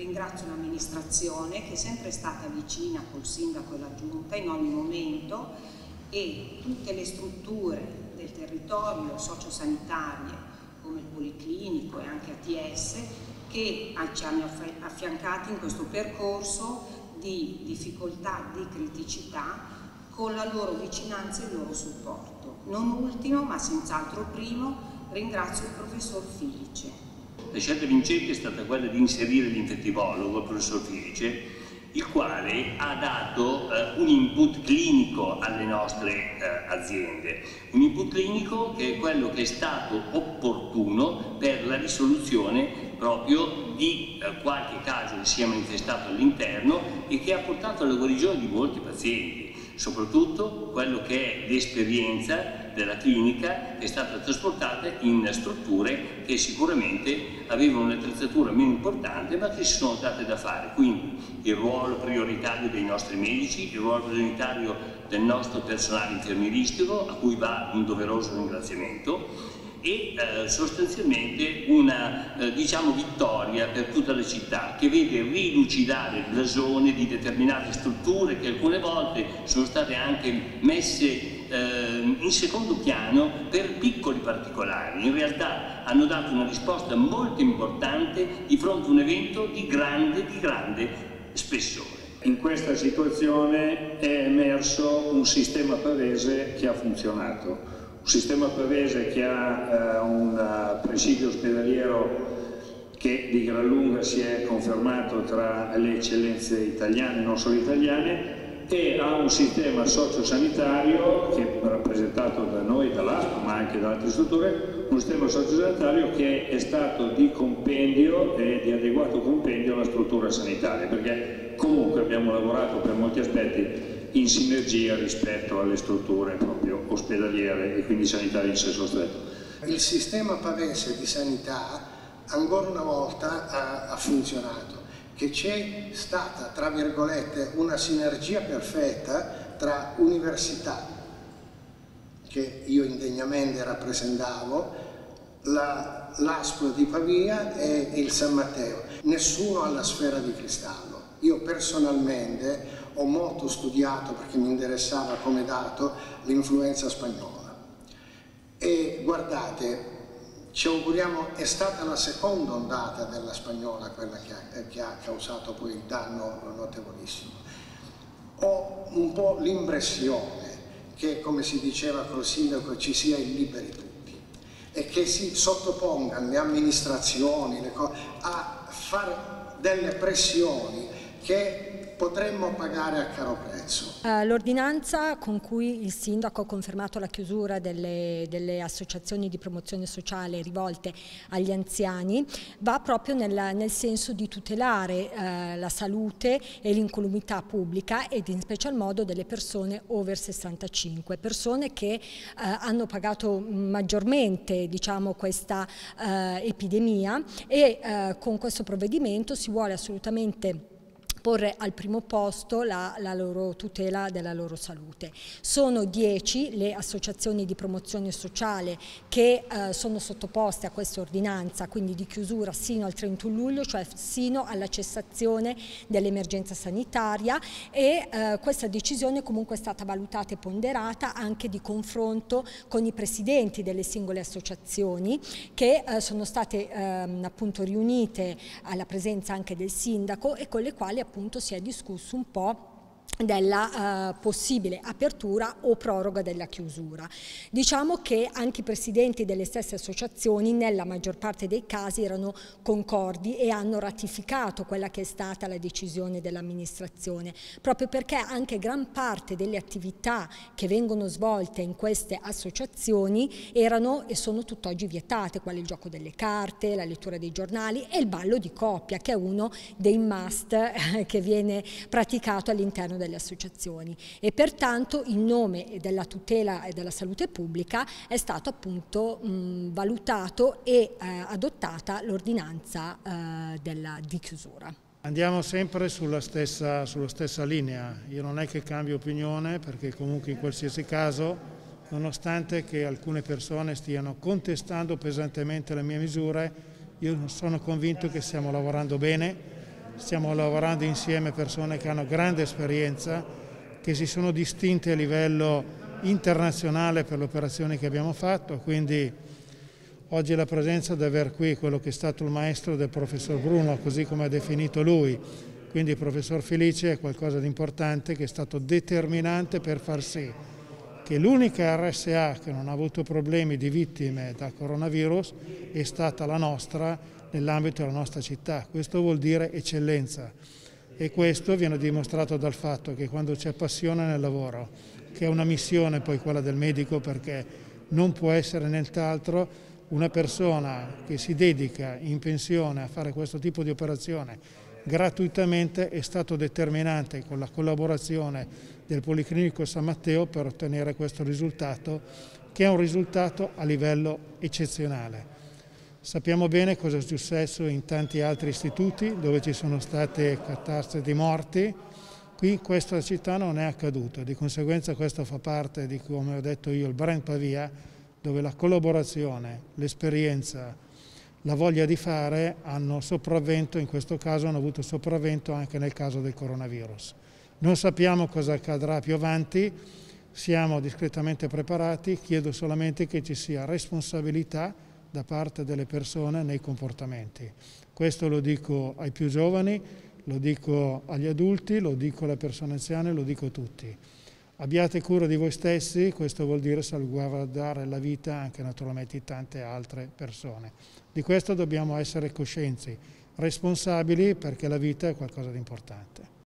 ringrazio l'amministrazione che è sempre stata vicina col sindaco e la giunta in ogni momento e tutte le strutture del territorio sociosanitarie come il Policlinico e anche ATS che ci hanno affiancati in questo percorso di difficoltà, di criticità con la loro vicinanza e il loro supporto. Non ultimo, ma senz'altro primo, ringrazio il professor Filice. La scelta vincente è stata quella di inserire l'infettivologo, il professor Filice, il quale ha dato eh, un input clinico alle nostre eh, aziende, un input clinico che è quello che è stato opportuno per la risoluzione proprio di eh, qualche caso che si è manifestato all'interno e che ha portato alla guarigione di molti pazienti, soprattutto quello che è l'esperienza della clinica è stata trasportata in strutture che sicuramente avevano un'attrezzatura meno importante ma che si sono date da fare. Quindi il ruolo prioritario dei nostri medici, il ruolo prioritario del nostro personale infermieristico a cui va un doveroso ringraziamento e eh, sostanzialmente una eh, diciamo, vittoria per tutta la città che vede rilucidare il blasone di determinate strutture che alcune volte sono state anche messe eh, in secondo piano per piccoli particolari. In realtà hanno dato una risposta molto importante di fronte a un evento di grande, di grande spessore. In questa situazione è emerso un sistema pavese che ha funzionato un sistema pavese che ha eh, un uh, presidio ospedaliero che di gran lunga si è confermato tra le eccellenze italiane non solo italiane e ha un sistema sociosanitario che è rappresentato da noi, dall'ASPA ma anche da altre strutture, un sistema sociosanitario che è stato di compendio e di adeguato compendio alla struttura sanitaria perché comunque abbiamo lavorato per molti aspetti in sinergia rispetto alle strutture proprio ospedaliere e quindi sanitarie in senso stretto. Il sistema pavese di sanità ancora una volta ha, ha funzionato, che c'è stata, tra virgolette, una sinergia perfetta tra università, che io indegnamente rappresentavo, l'ASP la, di Pavia e il San Matteo. Nessuno ha la sfera di cristallo. Io personalmente ho molto studiato perché mi interessava come dato l'influenza spagnola. E guardate, ci auguriamo, è stata la seconda ondata della spagnola quella che ha, che ha causato poi il danno notevolissimo. Ho un po' l'impressione che, come si diceva col sindaco, ci sia il liberi tutti e che si sottopongano le amministrazioni le a fare delle pressioni che potremmo pagare a caro prezzo. Uh, L'ordinanza con cui il sindaco ha confermato la chiusura delle, delle associazioni di promozione sociale rivolte agli anziani va proprio nel, nel senso di tutelare uh, la salute e l'incolumità pubblica ed in special modo delle persone over 65, persone che uh, hanno pagato maggiormente diciamo, questa epidemia e con questo provvedimento si vuole assolutamente porre al primo posto la, la, loro tutela della loro salute. Sono dieci le associazioni di promozione sociale che eh, sono sottoposte a questa ordinanza, quindi di chiusura sino al 31 luglio, cioè sino alla cessazione dell'emergenza sanitaria e eh, questa decisione comunque è stata valutata e ponderata anche di confronto con i presidenti delle singole associazioni che eh, sono state ehm, appunto riunite alla presenza anche del sindaco e con le quali appunto si è discusso un po' della uh, possibile apertura o proroga della chiusura. Diciamo che anche i presidenti delle stesse associazioni nella maggior parte dei casi erano concordi e hanno ratificato quella che è stata la decisione dell'amministrazione, proprio perché anche gran parte delle attività che vengono svolte in queste associazioni erano e sono tutt'oggi vietate, quali il gioco delle carte, la lettura dei giornali e il ballo di coppia, che è uno dei must eh, che viene praticato all'interno delle associazizioni e pertanto in nome della tutela e della salute pubblica è stato appunto mh, valutato e eh, adottata l'ordinanza eh, di chiusura. Andiamo sempre sulla stessa, sulla stessa linea, io non è che cambio opinione perché comunque in qualsiasi caso nonostante che alcune persone stiano contestando pesantemente le mie misure, io sono convinto che stiamo lavorando bene, stiamo lavorando insieme persone che hanno grande esperienza, che si sono distinte a livello internazionale per le operazioni che abbiamo fatto, quindi oggi la presenza di aver qui quello che è stato il maestro del professor Bruno, così come ha definito lui, quindi il professor Felice è qualcosa di importante che è stato determinante per far sì che l'unica RSA che non ha avuto problemi di vittime da coronavirus è stata la nostra nell'ambito della nostra città. Questo vuol dire eccellenza e questo viene dimostrato dal fatto che quando c'è passione nel lavoro, che è una missione poi quella del medico perché non può essere nient'altro una persona che si dedica in pensione a fare questo tipo di operazione gratuitamente è stato determinante con la collaborazione del Policlinico San Matteo per ottenere questo risultato che è un risultato a livello eccezionale. Sappiamo bene cosa è successo in tanti altri istituti dove ci sono state catastrofi di morti, qui in questa città non è accaduto, di conseguenza questo fa parte di, come ho detto io, il brand Pavia, dove la collaborazione, l'esperienza, la voglia di fare hanno sopravvento, in questo caso hanno avuto sopravvento anche nel caso del coronavirus. Non sappiamo cosa accadrà più avanti, siamo discretamente preparati, chiedo solamente che ci sia responsabilità da parte delle persone nei comportamenti. Questo lo dico ai più giovani, lo dico agli adulti, lo dico alle persone anziane, lo dico a tutti. Abbiate cura di voi stessi, questo vuol dire salvaguardare la vita anche naturalmente di tante altre persone. Di questo dobbiamo essere coscienzi, responsabili perché la vita è qualcosa di importante.